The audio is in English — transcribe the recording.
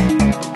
you